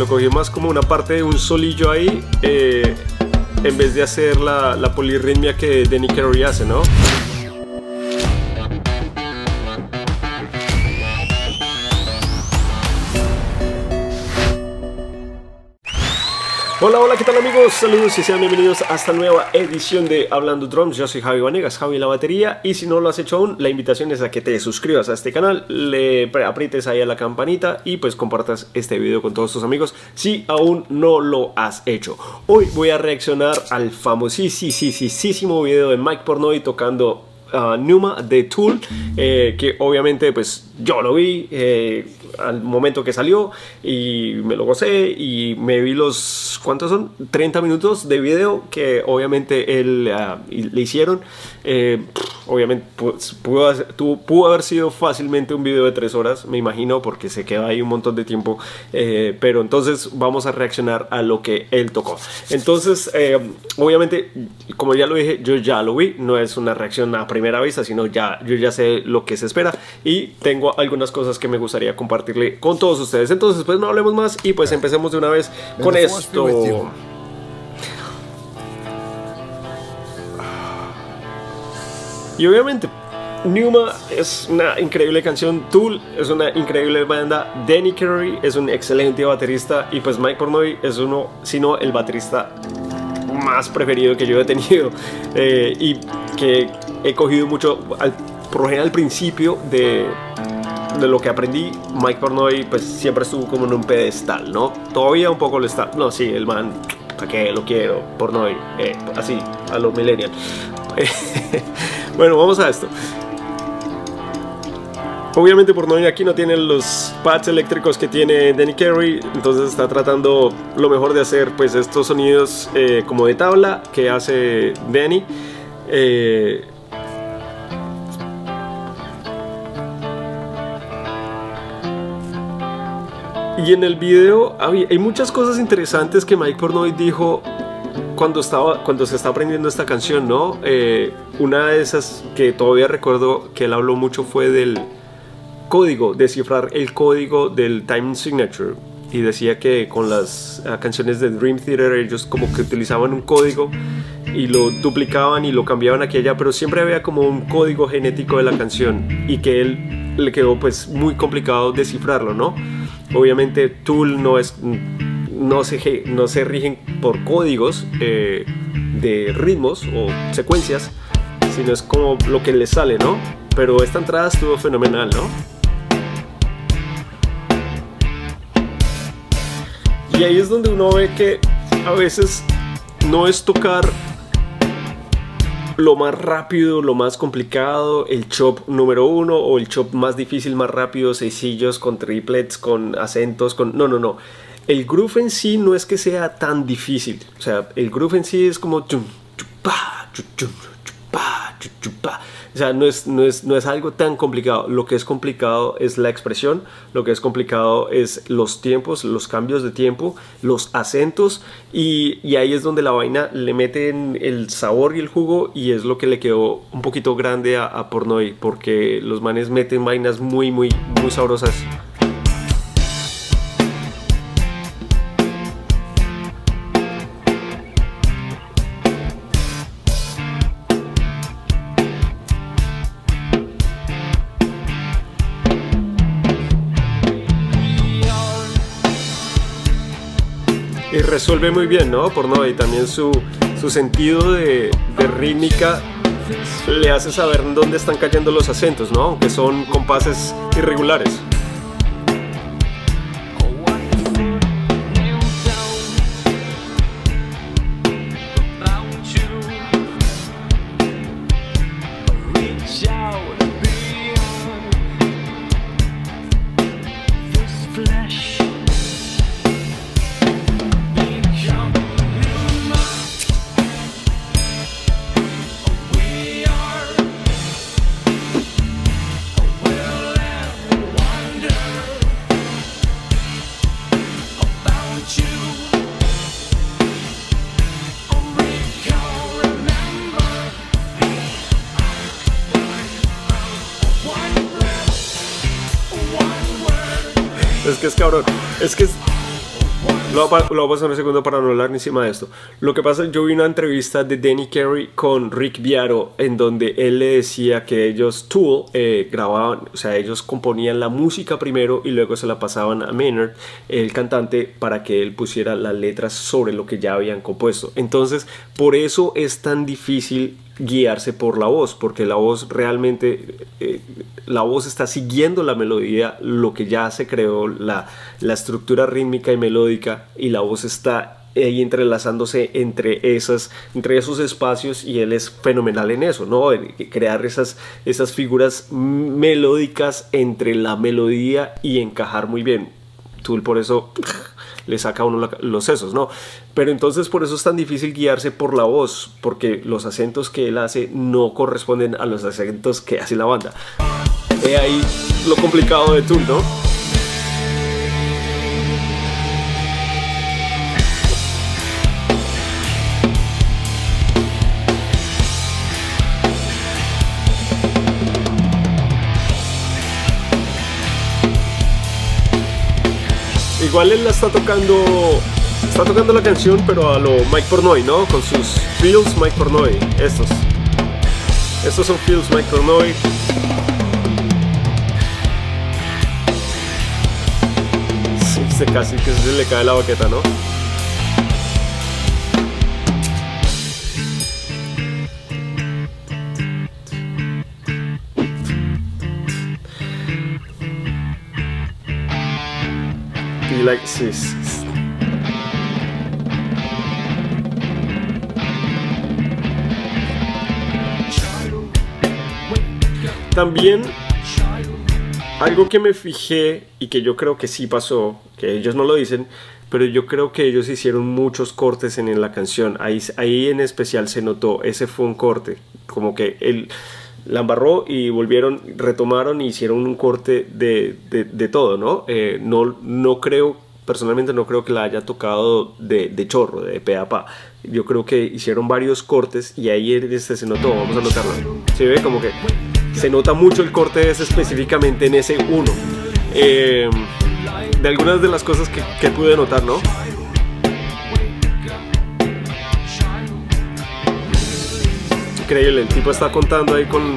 Lo cogí más como una parte de un solillo ahí, eh, en vez de hacer la, la polirritmia que Danny Carey hace, ¿no? Hola, hola, ¿qué tal amigos? Saludos y sean bienvenidos a esta nueva edición de Hablando Drums. Yo soy Javi Vanegas, Javi la batería. Y si no lo has hecho aún, la invitación es a que te suscribas a este canal, le aprietes ahí a la campanita y pues compartas este video con todos tus amigos si aún no lo has hecho. Hoy voy a reaccionar al famosísimo video de Mike Pornoy tocando Numa de Tool, eh, que obviamente pues yo lo vi. Eh, al momento que salió y me lo gocé y me vi los, ¿cuántos son? 30 minutos de video que obviamente él uh, le hicieron. Eh, obviamente pues, pudo, pudo, haber sido fácilmente un video de 3 horas, me imagino, porque se queda ahí un montón de tiempo. Eh, pero entonces vamos a reaccionar a lo que él tocó. Entonces, eh, obviamente, como ya lo dije, yo ya lo vi, no es una reacción a primera vista, sino ya yo ya sé lo que se espera y tengo algunas cosas que me gustaría compartir con todos ustedes. Entonces, pues no hablemos más y pues empecemos de una vez con esto. Y obviamente, Numa es una increíble canción, Tool es una increíble banda, Danny Carey es un excelente baterista y pues Mike Pornoy es uno, sino el baterista más preferido que yo he tenido eh, y que he cogido mucho al, por al principio de de lo que aprendí, Mike Pornoy pues siempre estuvo como en un pedestal, ¿no? Todavía un poco lo está. No, sí, el man, ¿para qué lo quiero? Pornoy, eh, así, a los millennials. bueno, vamos a esto. Obviamente Pornoy aquí no tiene los pads eléctricos que tiene Danny Carey, entonces está tratando lo mejor de hacer pues estos sonidos eh, como de tabla que hace Danny. Eh, Y en el video hay muchas cosas interesantes que Mike Pornoy dijo cuando, estaba, cuando se está aprendiendo esta canción, ¿no? Eh, una de esas que todavía recuerdo que él habló mucho fue del código, descifrar el código del time signature. Y decía que con las ah, canciones de Dream Theater ellos como que utilizaban un código y lo duplicaban y lo cambiaban aquí y allá, pero siempre había como un código genético de la canción y que él le quedó pues muy complicado descifrarlo, ¿no? Obviamente Tool no es no se, no se rigen por códigos eh, de ritmos o secuencias, sino es como lo que les sale, ¿no? Pero esta entrada estuvo fenomenal, ¿no? Y ahí es donde uno ve que a veces no es tocar lo más rápido, lo más complicado, el chop número uno o el chop más difícil, más rápido, sencillos, con triplets, con acentos, con... No, no, no. El groove en sí no es que sea tan difícil. O sea, el groove en sí es como... O sea, no es, no, es, no es algo tan complicado. Lo que es complicado es la expresión, lo que es complicado es los tiempos, los cambios de tiempo, los acentos y, y ahí es donde la vaina le meten el sabor y el jugo y es lo que le quedó un poquito grande a, a Pornoy porque los manes meten vainas muy, muy, muy sabrosas. Resuelve muy bien, ¿no? Por no, y también su, su sentido de, de, rítmica le hace saber dónde están cayendo los acentos, ¿no? Aunque son compases irregulares. Es que es cabrón. Es que es... Lo voy, a, pasar un segundo para no hablar encima de esto. Lo que pasa, yo vi una entrevista de Danny Carey con Rick Viaro en donde él le decía que ellos, Tool, eh, grababan, o sea, ellos componían la música primero y luego se la pasaban a Maynard, el cantante, para que él pusiera las letras sobre lo que ya habían compuesto. Entonces, por eso es tan difícil guiarse por la voz, porque la voz realmente, eh, la voz está siguiendo la melodía, lo que ya se creó, la, la estructura rítmica y melódica, y la voz está ahí entrelazándose entre, esas, entre esos espacios y él es fenomenal en eso, ¿no? Crear esas, esas figuras melódicas entre la melodía y encajar muy bien. Tool por eso le saca a uno los sesos, ¿no? Pero entonces por eso es tan difícil guiarse por la voz, porque los acentos que él hace no corresponden a los acentos que hace la banda. He ahí lo complicado de Tool, ¿no? Igual él la está tocando. Está tocando la canción, pero a lo Mike Pornoy, ¿no? Con sus feels Mike Pornoy. Estos. Estos son feels Mike Pornoy. Sí, se casi que se le cae la baqueta, ¿no? Like. También algo que me fijé y que yo creo que sí pasó, que ellos no lo dicen, pero yo creo que ellos hicieron muchos cortes en la canción. Ahí, ahí en especial se notó, ese fue un corte, como que él la embarró y volvieron, retomaron y hicieron un corte de, de, todo, ¿no? Eh, ¿no? No creo, personalmente no creo que la haya tocado de, de chorro, de pe a pa. Yo creo que hicieron varios cortes y ahí este se notó, vamos a notarlo. Se ve como que se nota mucho el corte ese específicamente en ese uno. Eh, de algunas de las cosas que, que pude notar, ¿no? Increíble. El tipo está contando ahí con.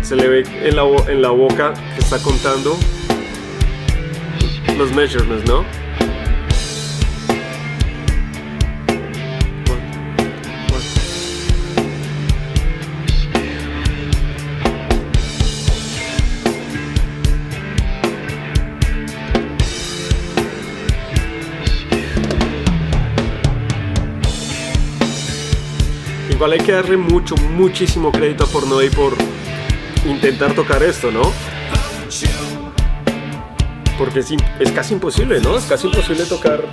Se le ve en la, en la boca que está contando los measurements, ¿no? Igual hay que darle mucho, muchísimo crédito a Pornoy por intentar tocar esto, ¿no? Porque es, es, casi imposible, ¿no? Es casi imposible tocar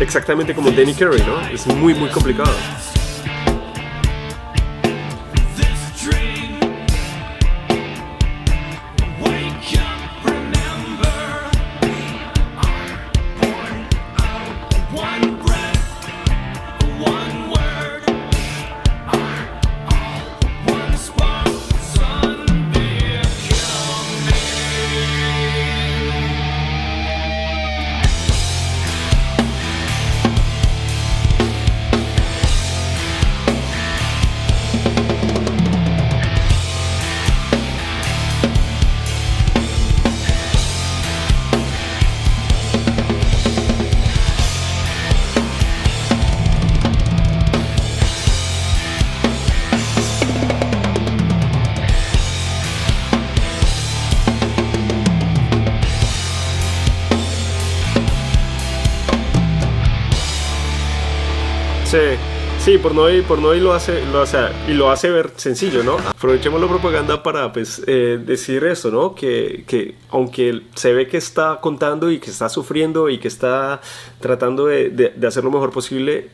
exactamente como Danny Carey, ¿no? Es muy, muy complicado. Sí, por no ir, por no ir lo hace, lo hace, y lo hace ver sencillo, ¿no? Aprovechemos la propaganda para pues, eh, decir eso, ¿no? Que, que, aunque se ve que está contando y que está sufriendo y que está tratando de, de, hacer lo mejor posible,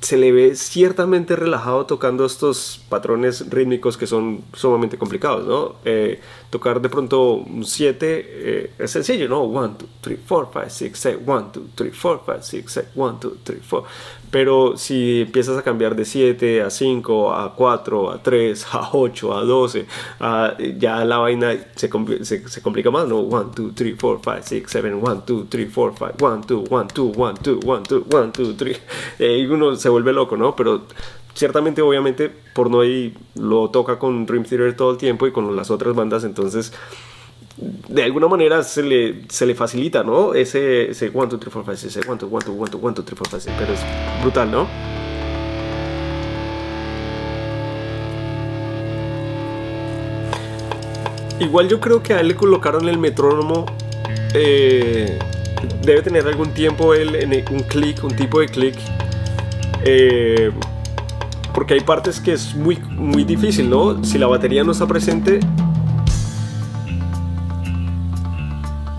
se le ve ciertamente relajado tocando estos patrones rítmicos que son sumamente complicados, ¿no? Eh, tocar de pronto un 7 eh, es sencillo, ¿no? 1, 2, 3, 4, 5, 6, 7, 1, 2, 3, 4, 5, 6, 7, 1, 2, 3, 4. Pero si empiezas a cambiar de 7 a 5, a 4, a 3, a 8, a 12, a, ya la vaina se, se, se, complica más, ¿no? 1, 2, 3, 4, 5, 6, 7, 1, 2, 3, 4, 5, 1, 2, 1, 2, 1, 2, 1, 2, 1, 2, 3. Y uno se vuelve loco, ¿no? Pero ciertamente, obviamente, Pornoy lo toca con Dream Theater todo el tiempo y con las otras bandas, entonces de alguna manera se le, se le facilita, ¿no? Ese, ese 1, 2, 3, 4, 5, 6, 1, 2, 1, 2, 1, 2, 1, 2, 3, 4, 5, 6, pero es brutal, ¿no? Igual yo creo que a él le colocaron el metrónomo. Eh, debe tener algún tiempo él un clic, un tipo de clic. Eh, porque hay partes que es muy, muy difícil, ¿no? Si la batería no está presente,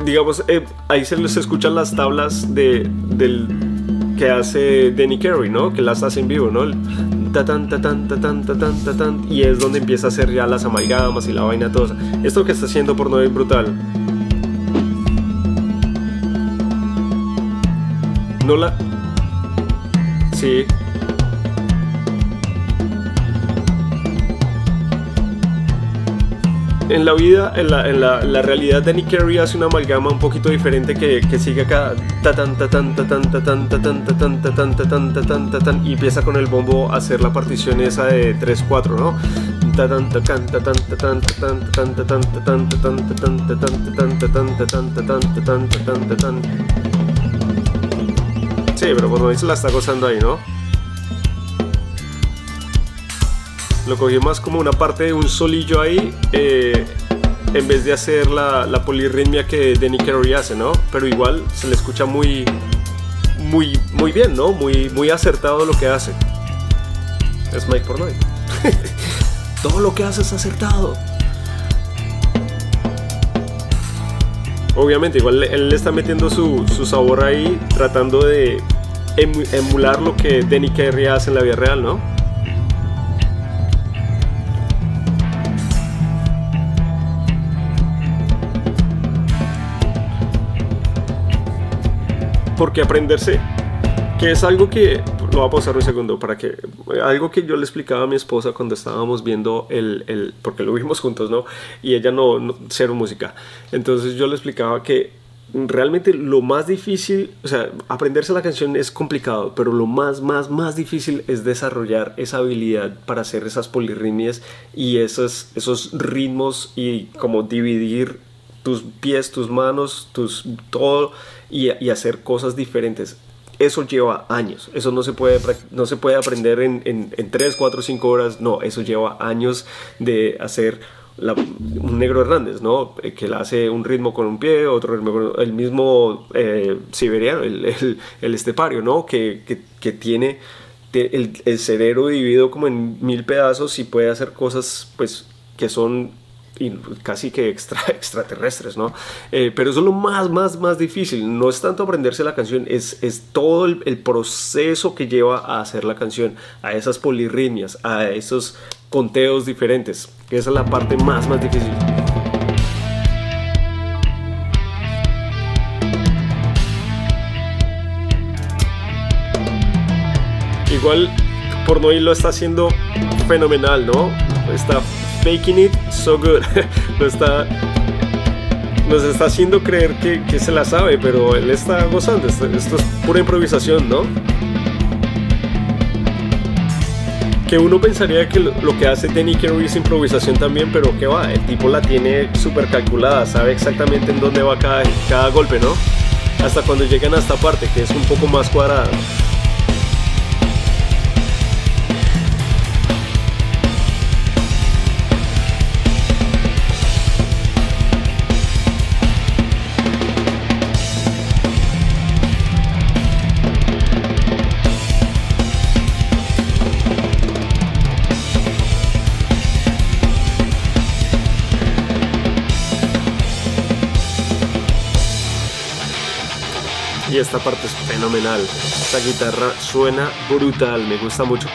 digamos, eh, ahí se les escuchan las tablas de, del que hace Danny Carey, ¿no? Que las hace en vivo, ¿no? tan, tan, tan, tan, y es donde empieza a hacer ya las amalgamas y la vaina toda. Esto que está haciendo por no es brutal. No la... Sí, en la vida, en la, en la, la realidad, Danny Carey hace una amalgama un poquito diferente que, que sigue acá tan tan tan tan tan tan tan tan tan tan tan y empieza con el bombo a hacer la partición esa de 3-4, ¿no? Sí, pero bueno, se la está gozando ahí, ¿no? Lo cogí más como una parte de un solillo ahí, eh, en vez de hacer la, la polirritmia que Danny Carey hace, ¿no? Pero igual se le escucha muy, muy, muy bien, ¿no? Muy, muy acertado lo que hace. Es Mike Pornoy. Todo lo que hace es acertado. Obviamente, igual él le está metiendo su, su sabor ahí, tratando de emular lo que Danny Carey hace en la vida real, ¿no? Porque aprenderse, que es algo que, lo voy a pausar un segundo, para que, algo que yo le explicaba a mi esposa cuando estábamos viendo el, el porque lo vimos juntos, ¿no? Y ella no, no, cero música. Entonces yo le explicaba que realmente lo más difícil, o sea, aprenderse la canción es complicado, pero lo más, más, más difícil es desarrollar esa habilidad para hacer esas polirritmias y esos, esos ritmos y como dividir tus pies, tus manos, tus todo y, hacer cosas diferentes. Eso lleva años, eso no se puede, no se puede aprender en, en, 3, 4, 5 horas, no, eso lleva años de hacer un negro Hernández, ¿no? Eh, que le hace un ritmo con un pie, otro ritmo con el mismo eh, siberiano, el, el, estepario, ¿no? Que, que, que tiene el, el, cerebro dividido como en mil pedazos y puede hacer cosas, pues, que son casi que extra, extraterrestres, ¿no? Eh, pero eso es lo más, más, más difícil. No es tanto aprenderse la canción, es, es todo el, proceso que lleva a hacer la canción, a esas polirritmias, a esos conteos diferentes. Esa es la parte más, más difícil. Igual Pornoy lo está haciendo fenomenal, ¿no? Está Making it so good. nos, está, nos está haciendo creer que, que, se la sabe, pero él está gozando. Esto, esto es pura improvisación, ¿no? que uno pensaría que lo, que hace Danny Carey es improvisación también, pero que va, el tipo la tiene súper calculada, sabe exactamente en dónde va cada, cada golpe, ¿no? Hasta cuando llegan a esta parte, que es un poco más cuadrada. Esta parte es fenomenal. Esta guitarra suena brutal, me gusta mucho.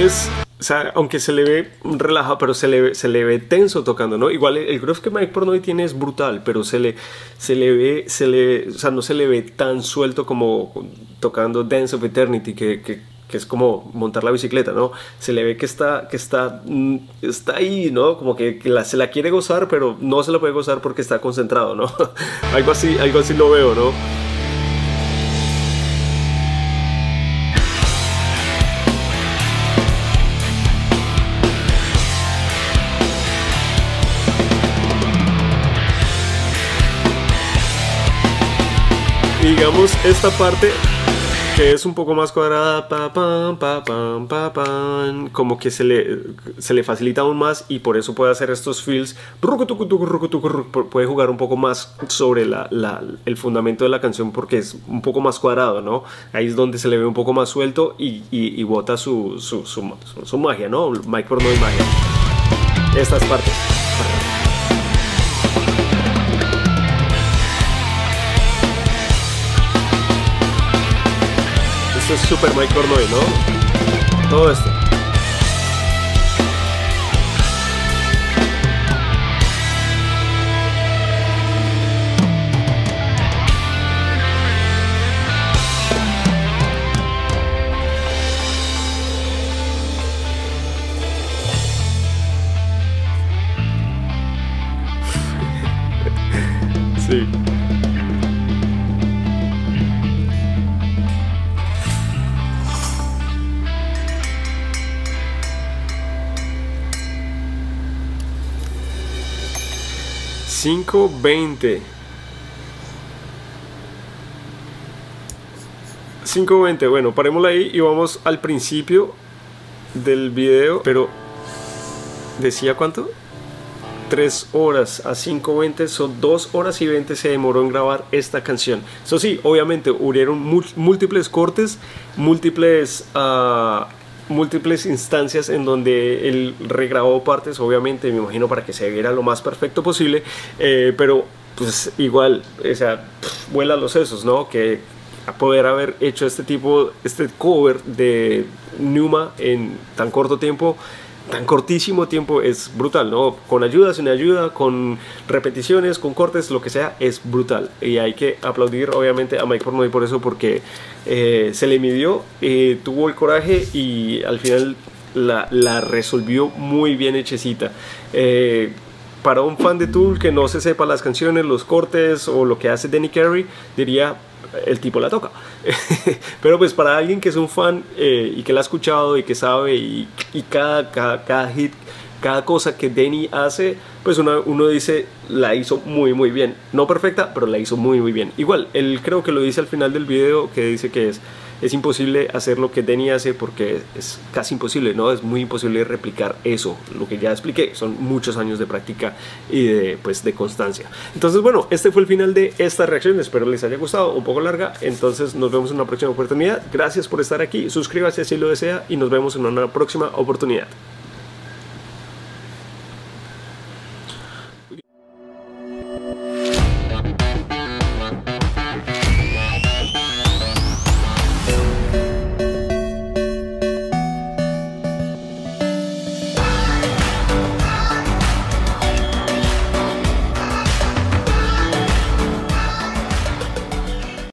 Es, o sea, aunque se le ve relajado, pero se le, ve, se le ve tenso tocando, ¿no? Igual el groove que Mike Pornoy tiene es brutal, pero se le, se le ve, se le, o sea, no se le ve tan suelto como tocando Dance of Eternity, que, que, que es como montar la bicicleta, ¿no? Se le ve que está, que está, mm, está ahí, ¿no? Como que, que la, se la quiere gozar, pero no se la puede gozar porque está concentrado, ¿no? algo así, algo así lo veo, ¿no? Digamos esta parte que es un poco más cuadrada, pa, pa, pa, como que se le, se le facilita aún más y por eso puede hacer estos fills, puede jugar un poco más sobre la, la, el fundamento de la canción porque es un poco más cuadrado, ¿no? Ahí es donde se le ve un poco más suelto y, y, y bota su, su, su, su, magia, ¿no? Mike Porno y magia. Estas partes. Super Mike Cornoy, ¿no? Todo esto. 520 520, bueno, parémosla ahí y vamos al principio del video, pero decía cuánto? 3 horas a 5.20 son 2 horas y 20 se demoró en grabar esta canción. Eso sí, obviamente hubieron múltiples cortes, múltiples uh, múltiples instancias en donde él regrabó partes, obviamente, me imagino para que se viera lo más perfecto posible, eh, pero pues igual, o sea, vuela los sesos, ¿no? Que poder haber hecho este tipo, este cover de Numa en tan corto tiempo, tan cortísimo tiempo es brutal, ¿no? Con ayuda, sin ayuda, con repeticiones, con cortes, lo que sea, es brutal. Y hay que aplaudir obviamente a Mike Pornoy por eso, porque eh, se le midió, eh, tuvo el coraje y al final la, resolvió muy bien hechecita. Eh, para un fan de Tool que no se sepa las canciones, los cortes o lo que hace Danny Carey, diría el tipo la toca. Pero pues para alguien que es un fan eh, y que la ha escuchado y que sabe y, y cada, cada, cada, hit, cada cosa que Denny hace, pues uno, uno, dice la hizo muy muy bien. No perfecta, pero la hizo muy muy bien. Igual, él creo que lo dice al final del video que dice que es es imposible hacer lo que Denny hace porque es casi imposible, ¿no? Es muy imposible replicar eso, lo que ya expliqué, son muchos años de práctica y de, pues, de constancia. Entonces, bueno, este fue el final de esta reacción, espero les haya gustado, un poco larga, entonces nos vemos en una próxima oportunidad. Gracias por estar aquí, suscríbase si lo desea y nos vemos en una próxima oportunidad.